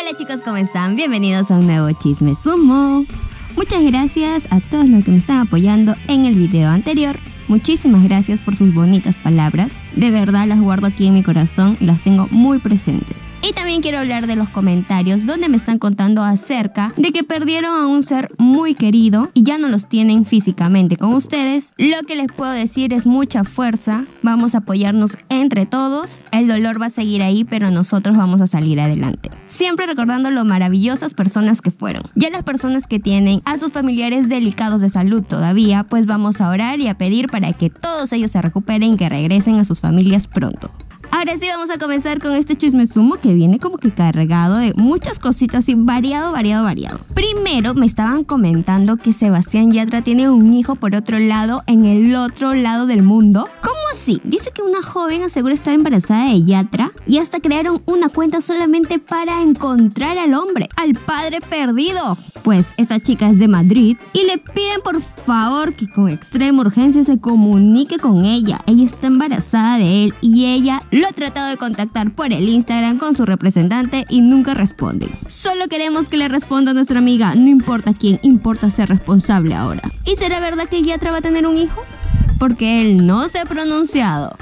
Hola chicos, ¿cómo están? Bienvenidos a un nuevo Chisme Sumo. Muchas gracias a todos los que me están apoyando en el video anterior. Muchísimas gracias por sus bonitas palabras. De verdad las guardo aquí en mi corazón y las tengo muy presentes. Y también quiero hablar de los comentarios donde me están contando acerca de que perdieron a un ser muy querido y ya no los tienen físicamente con ustedes. Lo que les puedo decir es mucha fuerza, vamos a apoyarnos entre todos, el dolor va a seguir ahí pero nosotros vamos a salir adelante. Siempre recordando lo maravillosas personas que fueron. Ya las personas que tienen a sus familiares delicados de salud todavía, pues vamos a orar y a pedir para que todos ellos se recuperen y que regresen a sus familias pronto. Ahora sí vamos a comenzar con este chisme sumo que viene como que cargado de muchas cositas y variado, variado, variado. Primero me estaban comentando que Sebastián Yatra tiene un hijo por otro lado en el otro lado del mundo. ¿Cómo así? Dice que una joven asegura estar embarazada de Yatra y hasta crearon una cuenta solamente para encontrar al hombre, al padre perdido. Pues esta chica es de Madrid y le piden por favor que con extrema urgencia se comunique con ella. Ella está embarazada de él y ella lo ha tratado de contactar por el Instagram con su representante y nunca responde. Solo queremos que le responda a nuestra amiga, no importa quién, importa ser responsable ahora. ¿Y será verdad que Yatra va a tener un hijo? Porque él no se ha pronunciado.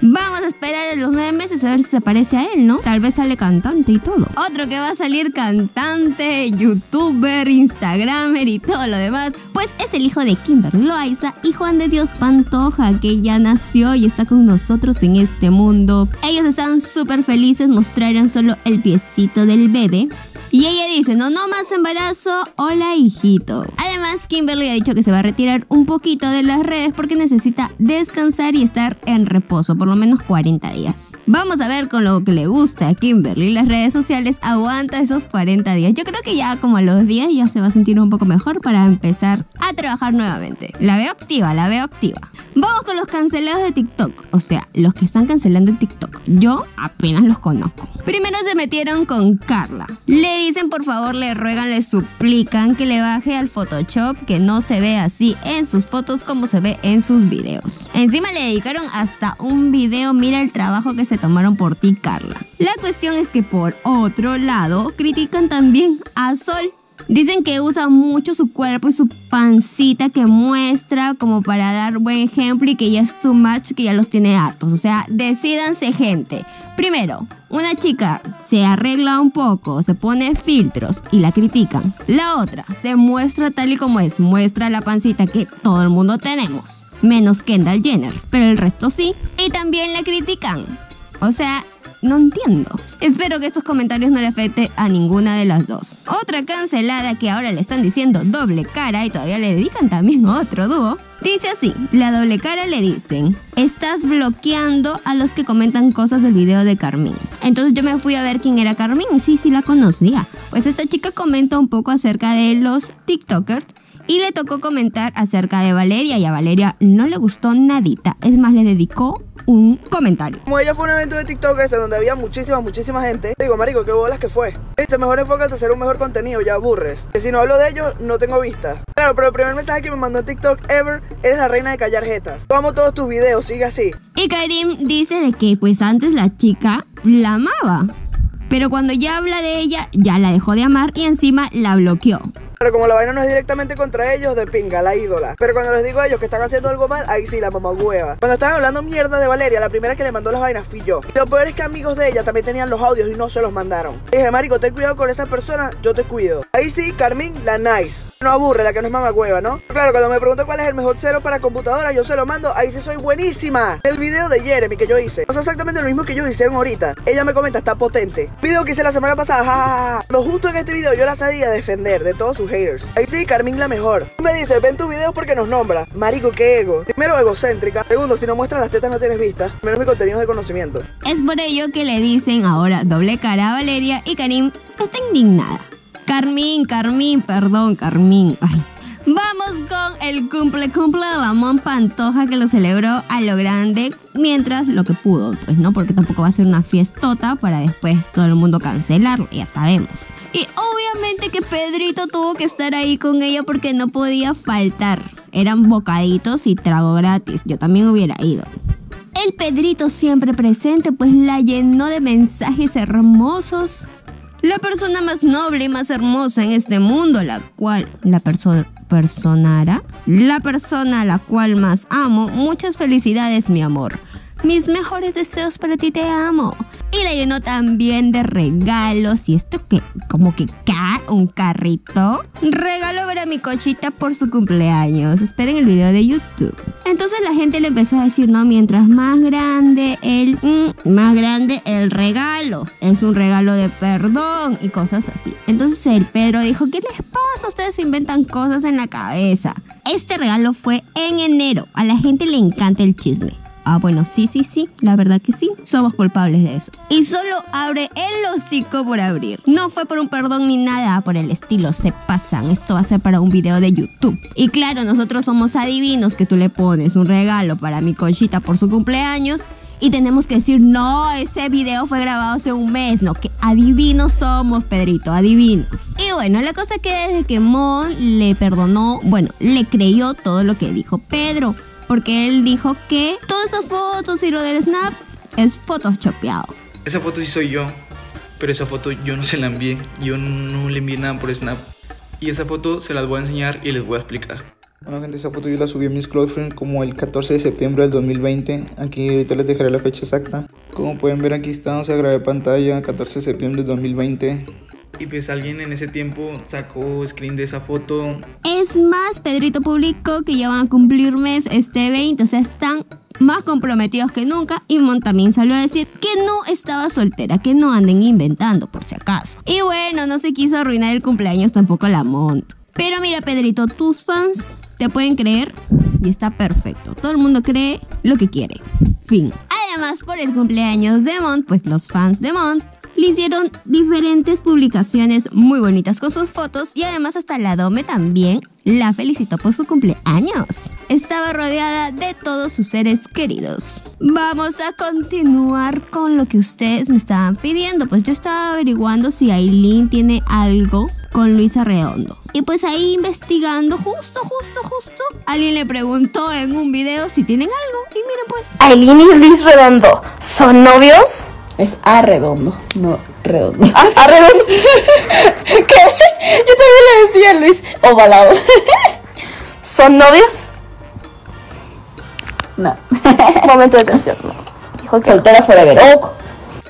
Vamos a esperar a los nueve meses a ver si se parece a él, ¿no? Tal vez sale cantante y todo. Otro que va a salir cantante, youtuber, instagramer y todo lo demás, pues es el hijo de Kimberly Loaiza y Juan de Dios Pantoja, que ya nació y está con nosotros en este mundo. Ellos están súper felices, mostraron solo el piecito del bebé. Y ella dice, no, no más embarazo, hola hijito. Además, Kimberly ha dicho que se va a retirar un poquito de las redes porque necesita descansar y estar en reposo, por lo menos 40 días. Vamos a ver con lo que le gusta a Kimberly las redes sociales, aguanta esos 40 días. Yo creo que ya como a los días ya se va a sentir un poco mejor para empezar a trabajar nuevamente. La veo activa, la veo activa. Vamos con los cancelados de TikTok, o sea, los que están cancelando en TikTok. Yo apenas los conozco. Primero se metieron con Carla. Le dicen por favor, le ruegan, le suplican que le baje al Photoshop, que no se ve así en sus fotos como se ve en sus videos. Encima le dedicaron hasta un video, mira el trabajo que se tomaron por ti, Carla. La cuestión es que por otro lado, critican también a Sol. Dicen que usa mucho su cuerpo y su pancita que muestra como para dar buen ejemplo y que ya es too much, que ya los tiene hartos. O sea, decídanse gente. Primero, una chica se arregla un poco, se pone filtros y la critican. La otra se muestra tal y como es, muestra la pancita que todo el mundo tenemos. Menos Kendall Jenner, pero el resto sí. Y también la critican. O sea, no entiendo. Espero que estos comentarios no le afecte a ninguna de las dos. Otra cancelada que ahora le están diciendo doble cara y todavía le dedican también a otro dúo. Dice así, la doble cara le dicen, estás bloqueando a los que comentan cosas del video de Carmín. Entonces yo me fui a ver quién era Carmín sí, sí la conocía. Pues esta chica comenta un poco acerca de los TikTokers y le tocó comentar acerca de Valeria y a Valeria no le gustó nadita. Es más, le dedicó un comentario. Como ella fue un evento de TikTokers en donde había muchísima, muchísima gente, digo, marico, qué bolas que fue. Dice, mejor enfócate a hacer un mejor contenido, ya aburres. Que si no hablo de ellos, no tengo vista. Claro, pero el primer mensaje que me mandó en TikTok ever, eres la reina de callar jetas. Amo todos tus videos, sigue así. Y Karim dice de que pues antes la chica la amaba. Pero cuando ya habla de ella, ya la dejó de amar y encima la bloqueó. Pero como la vaina no es directamente contra ellos, de pinga, la ídola. Pero cuando les digo a ellos que están haciendo algo mal, ahí sí, la mamá hueva. Cuando estaban hablando mierda de Valeria, la primera que le mandó las vainas fui yo. Y lo peor es que amigos de ella también tenían los audios y no se los mandaron. dije, marico, ten cuidado con esa persona, yo te cuido. Ahí sí, Carmín, la nice. No aburre, la que no es mamá hueva, ¿no? Claro, cuando me pregunto cuál es el mejor cero para computadora, yo se lo mando, ahí sí soy buenísima. El video de Jeremy que yo hice. O sea, exactamente lo mismo que ellos hicieron ahorita. Ella me comenta, está potente. Video que hice la semana pasada, jajaja. Lo justo en este video yo la sabía defender de todos sus Ahí sí, Carmín la mejor. Me dice, ven tus videos porque nos nombra. Marico, qué ego. Primero, egocéntrica. Segundo, si no muestras las tetas no tienes vista. Menos mi contenido de conocimiento. Es por ello que le dicen ahora doble cara a Valeria y Karim está indignada. Carmín, Carmín, perdón, Carmín. Ay. Vamos con el cumple cumple de Lamón Pantoja que lo celebró a lo grande mientras lo que pudo, pues no, porque tampoco va a ser una fiestota para después todo el mundo cancelarlo, ya sabemos. Y que Pedrito tuvo que estar ahí con ella porque no podía faltar. Eran bocaditos y trago gratis. Yo también hubiera ido. El Pedrito siempre presente, pues la llenó de mensajes hermosos la persona más noble y más hermosa en este mundo, la cual la persona personara, la persona a la cual más amo. Muchas felicidades, mi amor. Mis mejores deseos para ti, te amo. Y la llenó también de regalos. Y esto que, como que ca, un carrito. Regalo para mi cochita por su cumpleaños. Esperen el video de YouTube. Entonces la gente le empezó a decir, no, mientras más grande el, mm, más grande el regalo. Es un regalo de perdón y cosas así. Entonces el Pedro dijo, ¿qué les pasa? Ustedes inventan cosas en la cabeza. Este regalo fue en enero. A la gente le encanta el chisme. Ah, bueno, sí, sí, sí, la verdad que sí, somos culpables de eso. Y solo abre el hocico por abrir. No fue por un perdón ni nada por el estilo, se pasan. Esto va a ser para un video de YouTube. Y claro, nosotros somos adivinos que tú le pones un regalo para mi conchita por su cumpleaños y tenemos que decir, no, ese video fue grabado hace un mes, no, que adivinos somos, Pedrito, adivinos. Y bueno, la cosa que desde que Mon le perdonó, bueno, le creyó todo lo que dijo Pedro, porque él dijo que todas esas fotos y lo del snap es photoshopeado. Esa foto sí soy yo, pero esa foto yo no se la envié, yo no le envié nada por snap. Y esa foto se las voy a enseñar y les voy a explicar. Bueno gente, esa foto yo la subí a mis close friends como el 14 de septiembre del 2020. Aquí ahorita les dejaré la fecha exacta. Como pueden ver aquí está, o sea, grabé pantalla 14 de septiembre del 2020. Y pues alguien en ese tiempo sacó screen de esa foto. Es más, Pedrito publicó que ya van a cumplir mes este 20, o sea, están más comprometidos que nunca y Mon también salió a decir que no estaba soltera, que no anden inventando por si acaso. Y bueno, no se quiso arruinar el cumpleaños tampoco la Mont. Pero mira, Pedrito, tus fans te pueden creer y está perfecto. Todo el mundo cree lo que quiere. Fin. Además, por el cumpleaños de Mont, pues los fans de Mont le hicieron diferentes publicaciones muy bonitas con sus fotos y además hasta la Dome también la felicitó por su cumpleaños. Estaba rodeada de todos sus seres queridos. Vamos a continuar con lo que ustedes me estaban pidiendo. Pues yo estaba averiguando si Aileen tiene algo con Luisa Redondo. Y pues ahí investigando, justo, justo, justo, alguien le preguntó en un video si tienen algo. Y miren pues. Aileen y Luis Redondo, ¿son novios? Es A redondo, no redondo. Ah, ah, redondo. ¿Qué? Yo también le decía a Luis, ovalado. ¿Son novios? No. Momento de tensión, no. Dijo que Soltera fuera de Oh,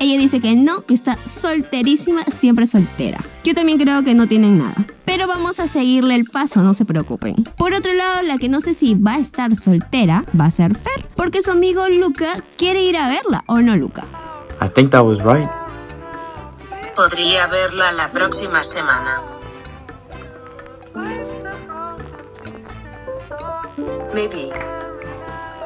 Ella dice que no, que está solterísima, siempre soltera. Yo también creo que no tienen nada. Pero vamos a seguirle el paso, no se preocupen. Por otro lado, la que no sé si va a estar soltera va a ser Fer, porque su amigo Luca quiere ir a verla, ¿o no, Luca? I think that was right. Podría verla la próxima semana. Maybe.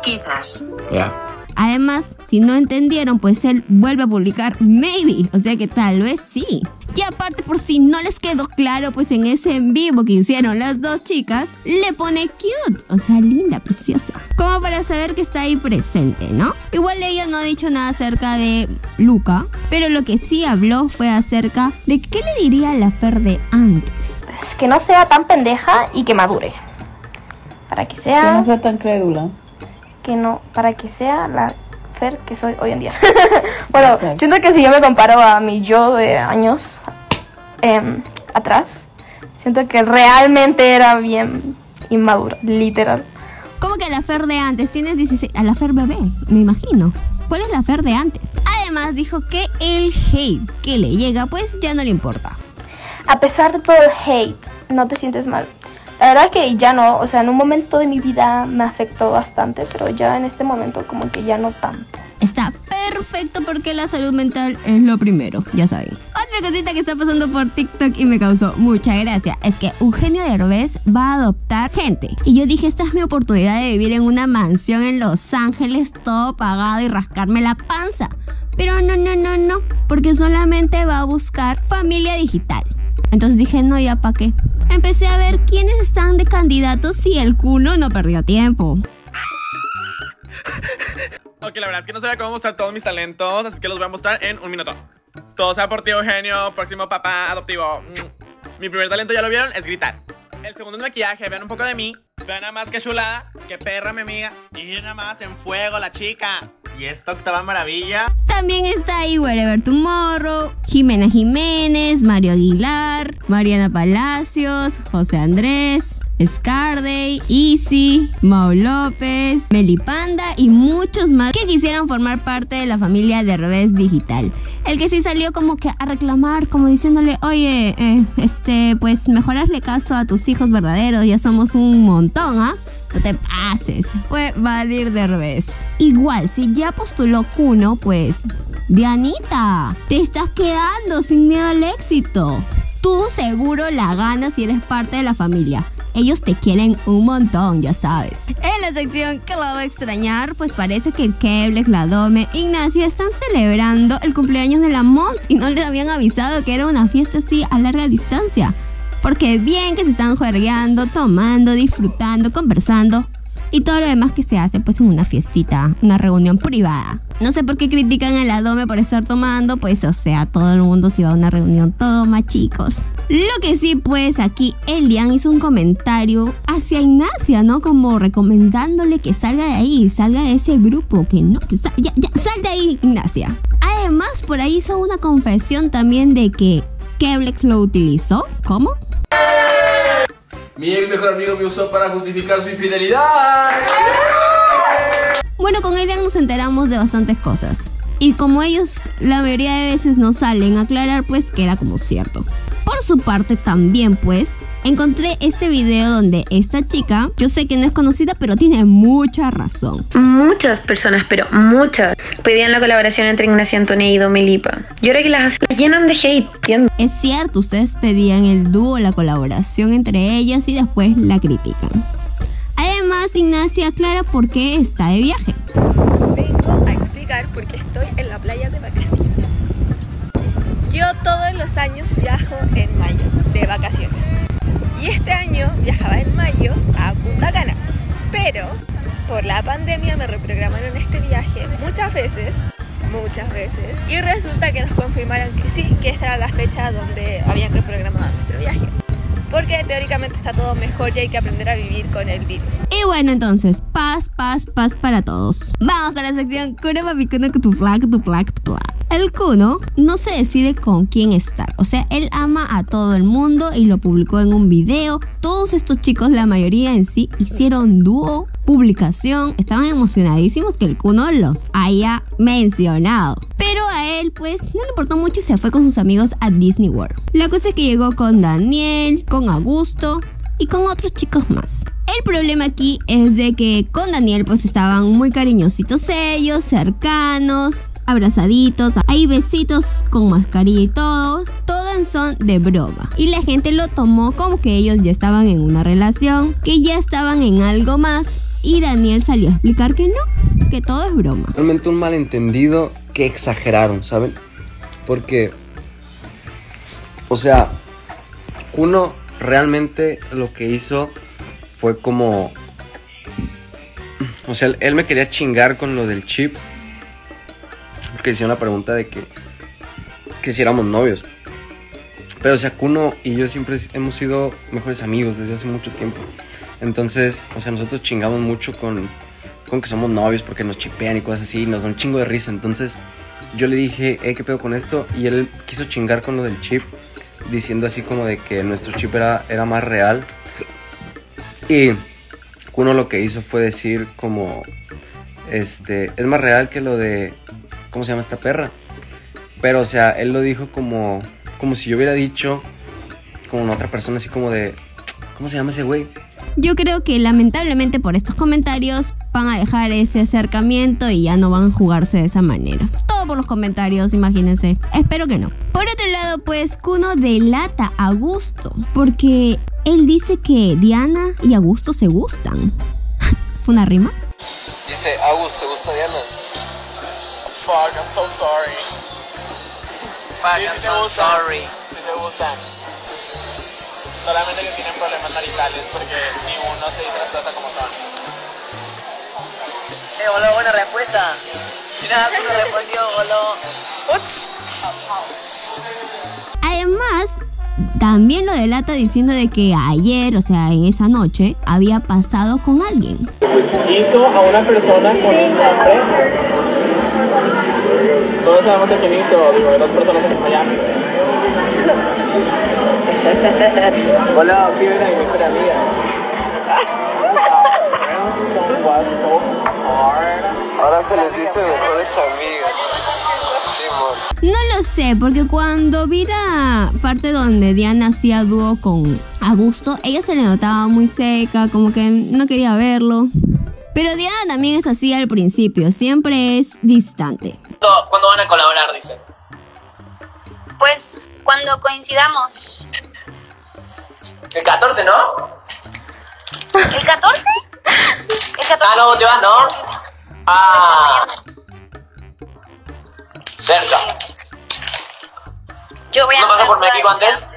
Quizás. Yeah. Además, si no entendieron, pues él vuelve a publicar maybe, o sea que tal vez sí. Y aparte, por si no les quedó claro, pues en ese en vivo que hicieron las dos chicas, le pone cute, o sea, linda, preciosa. Como para saber que está ahí presente, ¿no? Igual ella no ha dicho nada acerca de Luca, pero lo que sí habló fue acerca de qué le diría a la Fer de antes. pues, que no sea tan pendeja y que madure. Para que Que sea, no sea tan crédula. Que no, para que sea la Fer que soy hoy en día. bueno, Exacto. siento que si yo me comparo a mi yo de años em, atrás, siento que realmente era bien inmadura, literal. ¿Cómo que a la Fer de antes? Tienes 16. A la Fer bebé, me imagino. ¿Cuál es la Fer de antes? Además, dijo que el hate que le llega, pues ya no le importa. A pesar de todo el hate, no te sientes mal. La verdad que ya no, o sea, en un momento de mi vida me afectó bastante, pero ya en este momento como que ya no tanto. Está perfecto porque la salud mental es lo primero, ya saben. Otra cosita que está pasando por TikTok y me causó mucha gracia es que Eugenio Derbez va a adoptar gente. Y yo dije, esta es mi oportunidad de vivir en una mansión en Los Ángeles, todo pagado y rascarme la panza. Pero no, no, no, no, porque solamente va a buscar familia digital. Entonces dije, no, ya pa' qué. Empecé a ver quiénes están de candidatos y el culo no perdió tiempo. Ok, la verdad es que no sabía cómo mostrar todos mis talentos, así que los voy a mostrar en un minuto. Todo sea por ti, Eugenio, próximo papá adoptivo. Mi primer talento, ya lo vieron, es gritar. El segundo es maquillaje, vean un poco de mí. Vean nada más que chulada, que perra mi amiga. Y nada más en fuego la chica. Y esta octava maravilla. También está ahí Wherever Tomorrow, Jimena Jiménez, Mario Aguilar, Mariana Palacios, José Andrés, Scarday, Easy, Mau López, Melipanda y muchos más que quisieron formar parte de la familia de Revés Digital. El que sí salió como que a reclamar, como diciéndole, oye, eh, este, pues mejorarle caso a tus hijos verdaderos, ya somos un montón, ¿ah? No te pases. Fue Vadir de revés. Igual, si ya postuló Kuno, pues. Dianita, te estás quedando sin miedo al éxito. Tú seguro la ganas si eres parte de la familia. Ellos te quieren un montón, ya sabes. En la sección que la va a extrañar, pues parece que Keblex, la Dome, Ignacio están celebrando el cumpleaños de la Mont y no les habían avisado que era una fiesta así a larga distancia. Porque bien que se están juergueando, tomando, disfrutando, conversando y todo lo demás que se hace pues en una fiestita, una reunión privada. No sé por qué critican al Adome por estar tomando, pues o sea, todo el mundo se va a una reunión, toma chicos. Lo que sí pues aquí Elian hizo un comentario hacia Ignacia, ¿no? Como recomendándole que salga de ahí, salga de ese grupo, que no, que sal, ya, ya, sal de ahí Ignacia. Además por ahí hizo una confesión también de que Keblex lo utilizó, ¿cómo? Mi ex mejor amigo me usó para justificar su infidelidad. Bueno, con Elian nos enteramos de bastantes cosas. Y como ellos la mayoría de veces no salen a aclarar, pues queda como cierto. Por su parte también, pues, encontré este video donde esta chica, yo sé que no es conocida, pero tiene mucha razón. Muchas personas, pero muchas, pedían la colaboración entre Ignacia Antonia y Domelipa. Y ahora que las, las llenan de hate, ¿entiendes? Es cierto, ustedes pedían el dúo, la colaboración entre ellas y después la critican. Además, Ignacia aclara por qué está de viaje. Vengo a explicar por qué estoy en la playa de vacaciones. Yo todos los años viajo en mayo de vacaciones. Y este año viajaba en mayo a Punta Cana. Pero por la pandemia me reprogramaron este viaje muchas veces, muchas veces. Y resulta que nos confirmaron que sí, que esta era la fecha donde habían reprogramado nuestro viaje. Porque teóricamente está todo mejor y hay que aprender a vivir con el virus. Y bueno, entonces, paz, paz, paz para todos. Vamos con la sección Papi Kuno tu plac, tu plac, tu. El Kuno no se decide con quién estar. O sea, él ama a todo el mundo y lo publicó en un video. Todos estos chicos, la mayoría en sí, hicieron dúo, publicación. Estaban emocionadísimos que el Kuno los haya mencionado. Pero a él, pues, no le importó mucho y se fue con sus amigos a Disney World. La cosa es que llegó con Daniel, con Augusto y con otros chicos más. El problema aquí es de que con Daniel pues estaban muy cariñositos ellos, cercanos, abrazaditos, hay besitos con mascarilla y todo, todo son de broma. Y la gente lo tomó como que ellos ya estaban en una relación, que ya estaban en algo más. Y Daniel salió a explicar que no, que todo es broma. Realmente un malentendido que exageraron, ¿saben? Porque, o sea, uno realmente lo que hizo fue como... O sea, él me quería chingar con lo del chip. Porque hicieron la pregunta de que, que si éramos novios. Pero o sea, Kuno y yo siempre hemos sido mejores amigos desde hace mucho tiempo. Entonces, o sea, nosotros chingamos mucho con, con que somos novios porque nos chipean y cosas así. Y nos da un chingo de risa. Entonces, yo le dije, eh, ¿qué pedo con esto? Y él quiso chingar con lo del chip diciendo así como de que nuestro chip era, era más real. Y uno lo que hizo fue decir como, este, es más real que lo de, ¿cómo se llama esta perra? Pero, o sea, él lo dijo como, como si yo hubiera dicho, como una otra persona, así como de, ¿cómo se llama ese güey? Yo creo que lamentablemente por estos comentarios van a dejar ese acercamiento y ya no van a jugarse de esa manera. Todo por los comentarios, imagínense. Espero que no. Por otro lado, pues Kuno delata a Augusto porque él dice que Diana y Augusto se gustan. ¿Fue una rima? Dice, Augusto, ¿te gusta Diana? Fuck, I'm so sorry. Fuck, I'm so sorry. Sí se gustan. Solamente que tienen problemas maritales porque ni uno se dice las cosas como son. Eh, boludo, buena respuesta. Mira, tú me respondió, boludo. Uts. Además, también lo delata diciendo de que ayer, o sea, en esa noche, había pasado con alguien. Hizo a una persona con un nombre Todos sabemos que Chinito, digo, hay dos personas en Miami. Hola, a mi mejor amiga. Ahora se les dice mejores amigas. No lo sé, porque cuando vi la parte donde Diana hacía dúo con Augusto, ella se le notaba muy seca, como que no quería verlo. Pero Diana también es así al principio, siempre es distante. ¿Cuándo, cuándo van a colaborar, dicen? Pues cuando coincidamos. El 14, ¿no? ¿El 14? ¿El 14? Ah, no, te vas, ¿no? Ah. Cerca. Yo voy a ¿No pasa por México antes?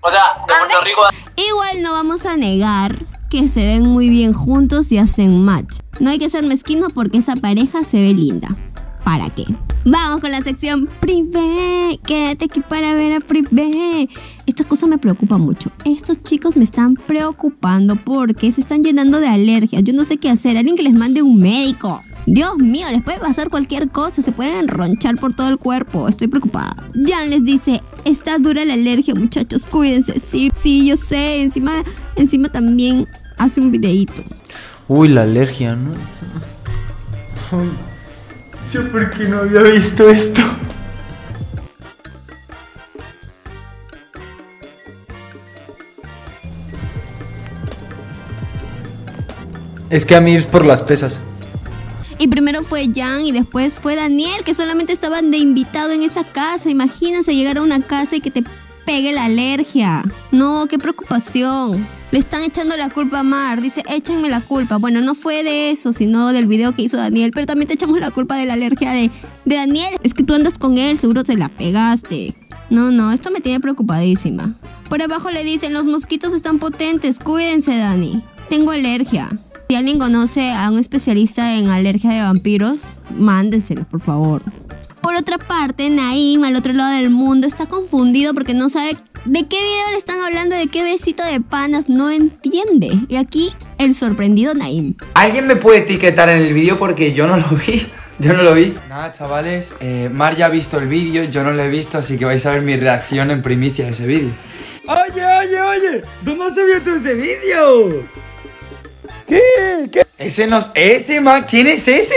O sea, de Puerto Rico. Igual no vamos a negar que se ven muy bien juntos y hacen match. No hay que ser mezquino porque esa pareja se ve linda. ¿Para qué? Vamos con la sección privé. Quédate aquí para ver a privé. Esta cosa me preocupa mucho. Estos chicos me están preocupando porque se están llenando de alergias. Yo no sé qué hacer. Alguien que les mande un médico. Dios mío, les puede pasar cualquier cosa. Se pueden enronchar por todo el cuerpo. Estoy preocupada. Jan les dice, está dura la alergia, muchachos. Cuídense. Sí, sí, yo sé. Encima, encima también hace un videíto. Uy, la alergia, ¿no? Yo por qué no había visto esto. Es que a mí es por las pesas. Y primero fue Jan y después fue Daniel, que solamente estaban de invitado en esa casa. Imagínense llegar a una casa y que te pegue la alergia. No, qué preocupación. Le están echando la culpa a Mar. Dice, échenme la culpa. Bueno, no fue de eso, sino del video que hizo Daniel. Pero también te echamos la culpa de la alergia de, de Daniel. Es que tú andas con él, seguro te la pegaste. No, no, esto me tiene preocupadísima. Por abajo le dicen, los mosquitos están potentes, cuídense, Dani. Tengo alergia. Si alguien conoce a un especialista en alergia de vampiros, mándenselo, por favor. Por otra parte, Naim, al otro lado del mundo, está confundido porque no sabe de qué video le están hablando, de qué besito de panas, no entiende. Y aquí, el sorprendido Naim. ¿Alguien me puede etiquetar en el vídeo porque yo no lo vi? Yo no lo vi. Nada, chavales, eh, Mar ya ha visto el vídeo, yo no lo he visto, así que vais a ver mi reacción en primicia a ese vídeo. Oye, oye, oye, ¿dónde has subido ese vídeo? ¿Qué? ¿Qué? Ese no es ese, man, ¿quién es ese?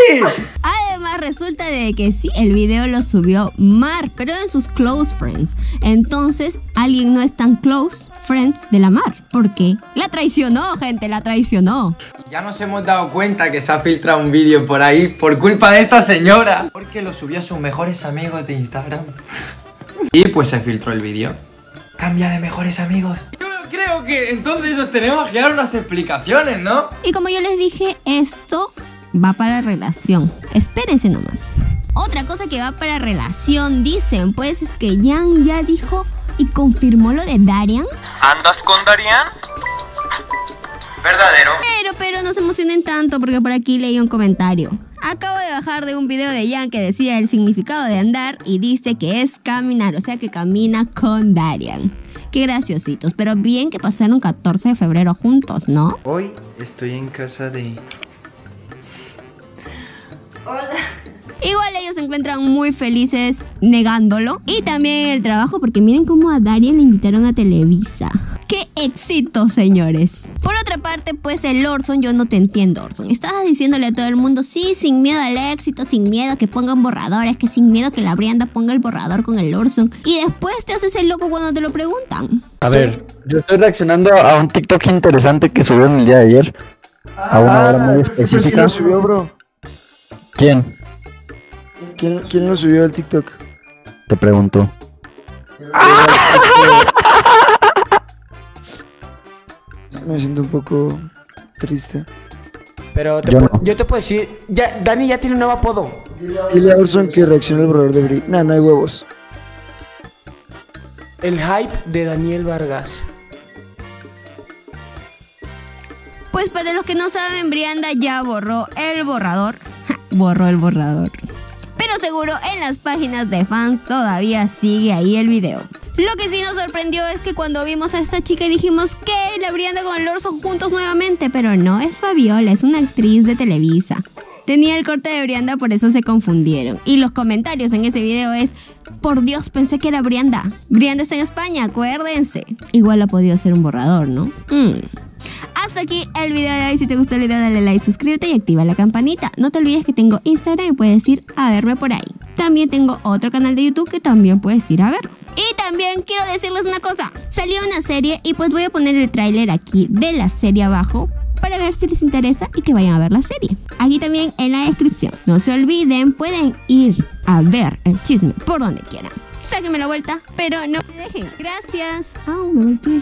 Además, resulta de que sí, el video lo subió Mar, pero en sus close friends. Entonces, alguien no es tan close friends de la Mar. porque La traicionó, gente, la traicionó. Ya nos hemos dado cuenta que se ha filtrado un vídeo por ahí por culpa de esta señora. Porque lo subió a sus mejores amigos de Instagram. Y pues se filtró el vídeo. Cambia de mejores amigos. Creo que entonces os tenemos que dar unas explicaciones, ¿no? Y como yo les dije, esto va para relación. Espérense nomás. Otra cosa que va para relación, dicen, pues es que Jan ya dijo y confirmó lo de Darian. ¿Andas con Darian? ¿Verdadero? Pero, pero no se emocionen tanto porque por aquí leí un comentario. Acabo de bajar de un video de Jan que decía el significado de andar y dice que es caminar, o sea que camina con Darian. Qué graciositos, pero bien que pasaron 14 de febrero juntos, ¿no? Hoy estoy en casa de... Hola. Igual ellos se encuentran muy felices negándolo. Y también el trabajo, porque miren cómo a Darian le invitaron a Televisa. ¡Qué éxito, señores! Por otra parte, pues el Orson, yo no te entiendo, Orson. Estabas diciéndole a todo el mundo, sí, sin miedo al éxito, sin miedo que pongan borradores, que sin miedo que la Brianda ponga el borrador con el Orson. Y después te haces el loco cuando te lo preguntan. A ver, yo estoy reaccionando a un TikTok interesante que subió en el día de ayer. A una hora muy específica. ¿Quién lo subió, bro? ¿Quién? ¿Quién, quién lo subió al TikTok? Te pregunto. Me poco triste. Pero te Yo pu- no. yo te puedo decir, ya, Dani ya tiene un nuevo apodo. Dile a Orson que reaccione al borrador de Bri. Nah, no hay huevos. El hype de Daniel Vargas. Pues para los que no saben, Brianda ya borró el borrador. Ja, borró el borrador. Pero seguro en las páginas de fans todavía sigue ahí el video. Lo que sí nos sorprendió es que cuando vimos a esta chica y dijimos que la Brianda con el Orson juntos nuevamente, pero no, es Fabiola, es una actriz de Televisa. Tenía el corte de Brianda, por eso se confundieron. Y los comentarios en ese video es, por Dios, pensé que era Brianda. Brianda está en España, acuérdense. Igual ha podido ser un borrador, ¿no? Mm. Hasta aquí el video de hoy. Si te gustó el video, dale like, suscríbete y activa la campanita. No te olvides que tengo Instagram y puedes ir a verme por ahí. También tengo otro canal de YouTube que también puedes ir a ver. Y también quiero decirles una cosa. Salió una serie y pues voy a poner el tráiler aquí de la serie abajo para ver si les interesa y que vayan a ver la serie. Aquí también en la descripción. No se olviden, pueden ir a ver el chisme por donde quieran. Sáquenme la vuelta, pero no me dejen. Gracias. Ah, me volteé.